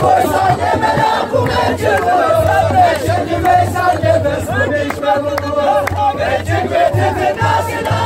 koysan demene kumecimi Beşeni meysan nefes bu meşmer bulunur Becik ve tepe nasıl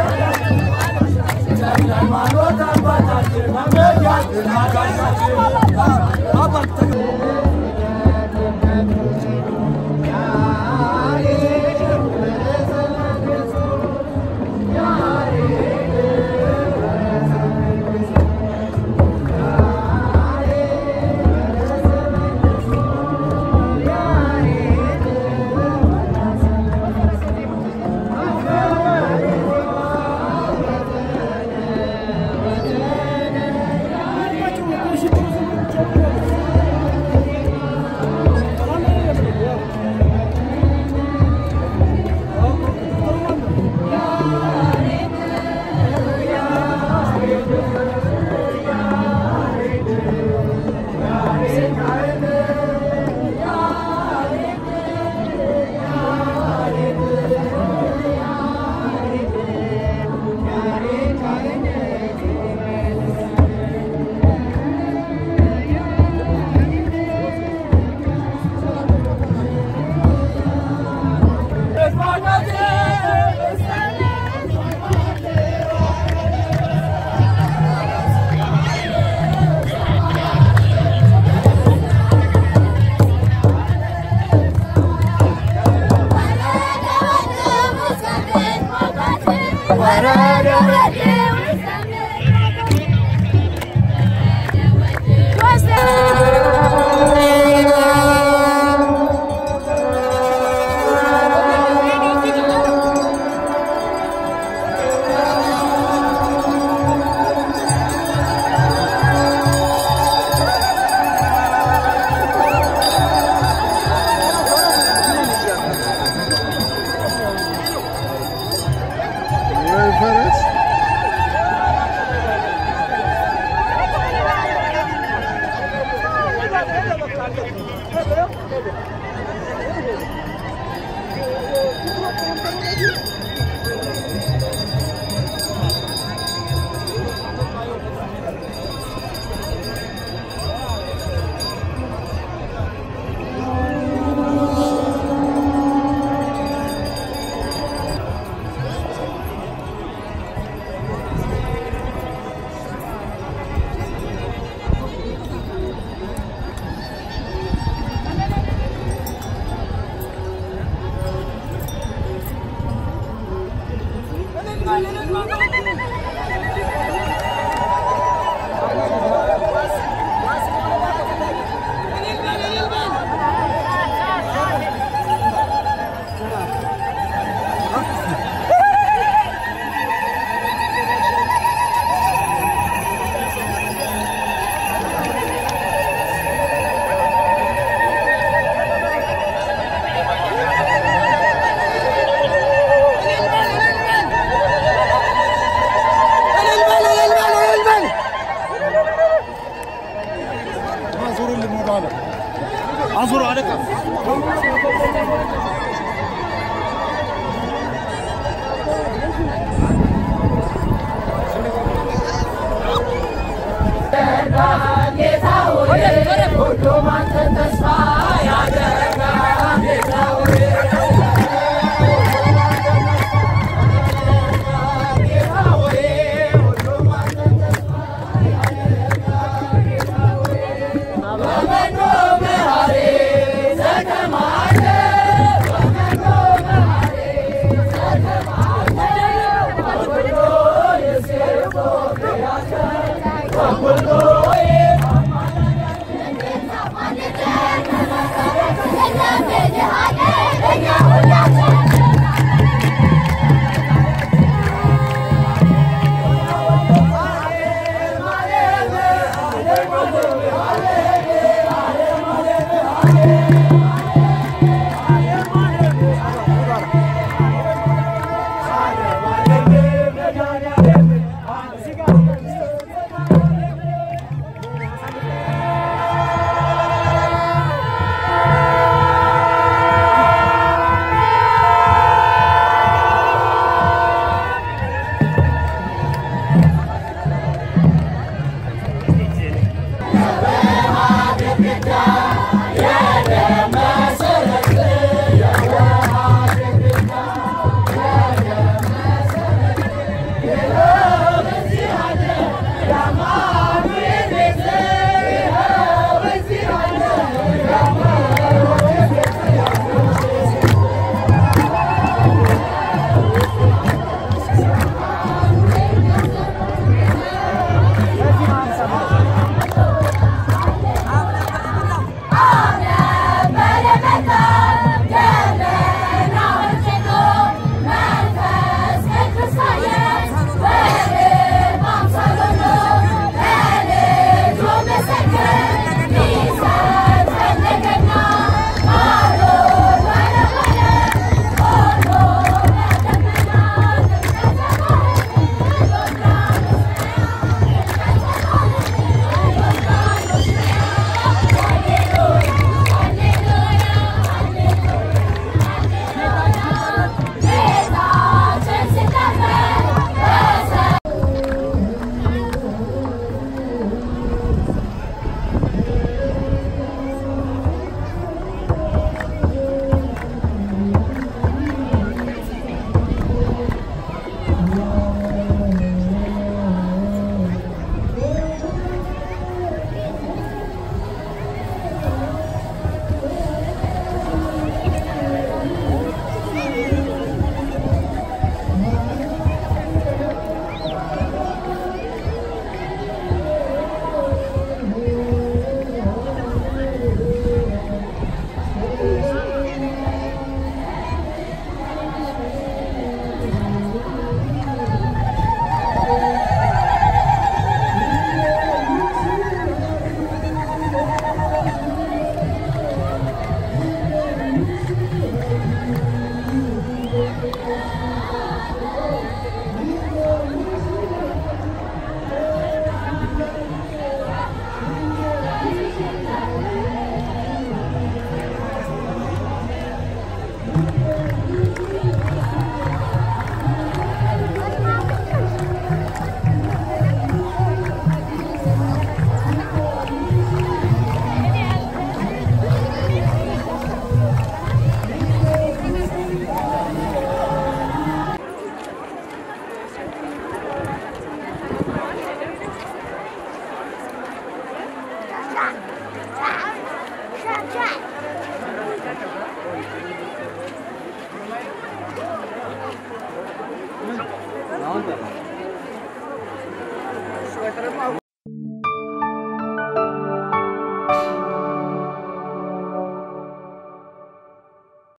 Marota patacı, mamaya, arkadaşlar. Baba,